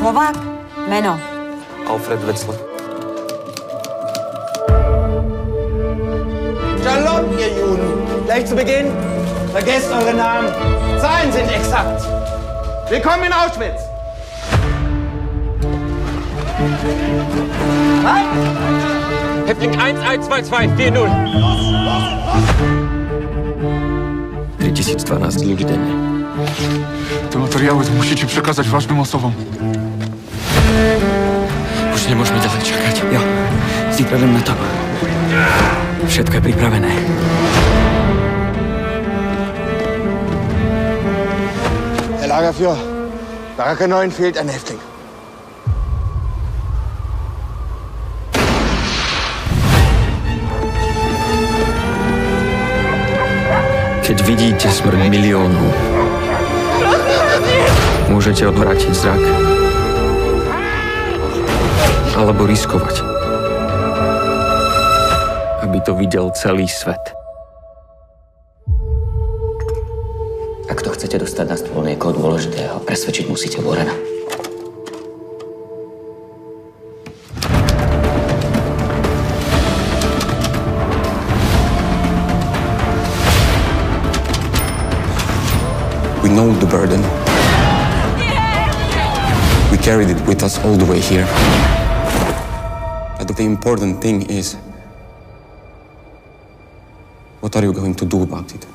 Slovák? Meno. Alfred Wetzler. Shalom, ihr Juden. Gleich zu Beginn, vergesst eure Namen. Zahlen sind exakt. Willkommen in Auschwitz. Häftling 112240. 3012 ľudí denne. Te materiały musicie przekazać ważnym osobom. Už nemôžeme ďalej čakať. Jo, idem na to. Všetko je pripravené. Herr Lagerführer, Baracke 9 fehlt ein Häftling. Keď vidíte smrť miliónov, môžete odvrátiť zrak. Alebo riskovať. Aby to videl celý svet. Ak to chcete dostať na stôl niekoho dôležitého, presvedčiť musíte Borena. We know the burden. We carried it with us all the way here. But the important thing is what are you going to do about it?